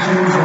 Jesus.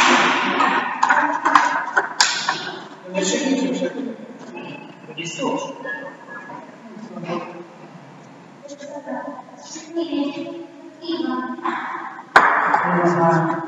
Thank you.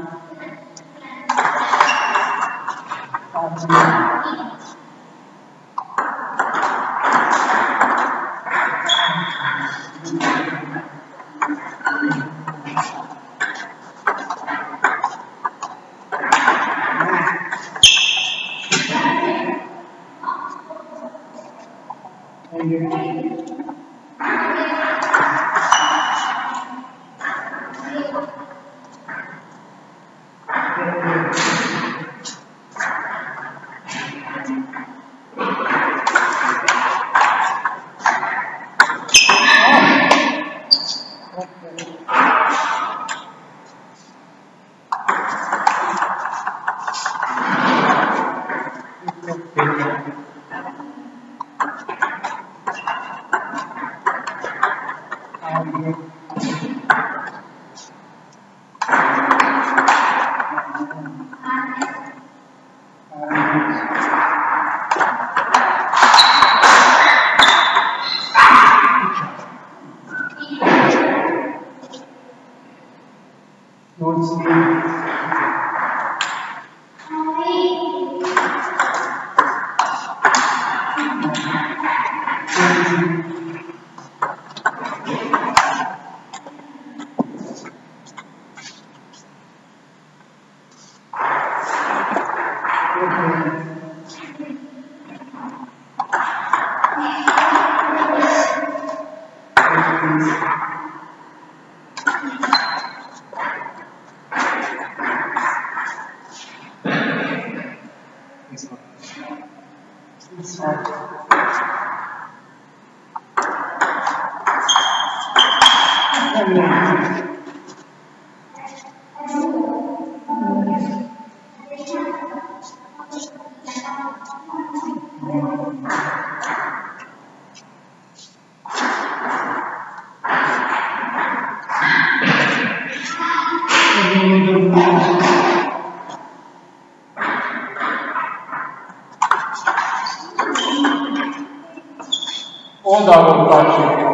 davul parçayı.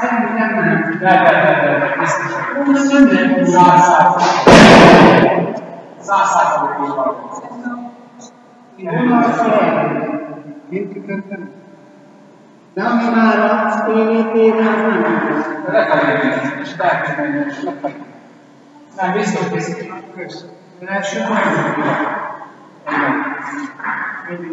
Sen bilemem. Ver ver ver ver. Bunu söyle. Zahar saat. Zahar saat. Bunlar sonra bir tüketten. Nam imarat ileti rahman. Bırak ayırmayı. İşte herkesten yaşlıkla. Serbest sohbeti yapıyorsun. Ben şu an Evet. Evet.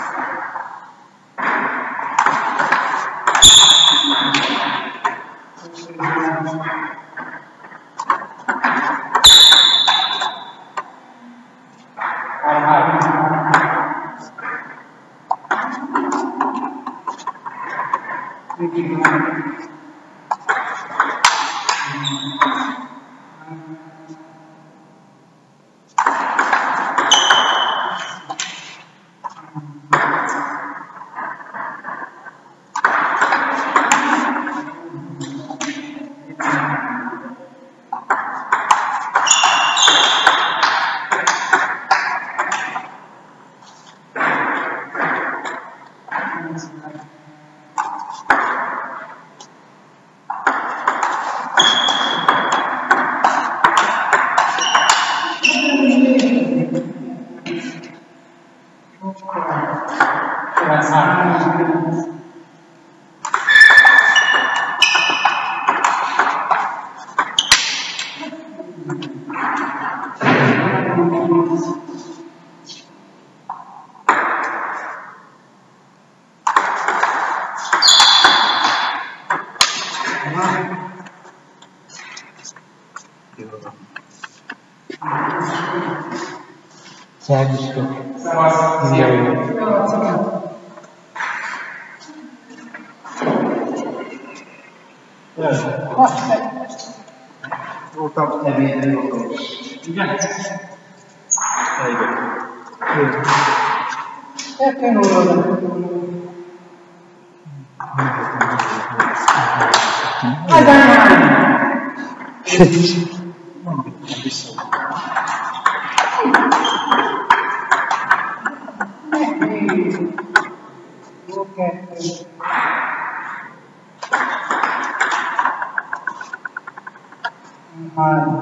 Thank you. Aí? Voltar para né? É dar Okay. 嗨。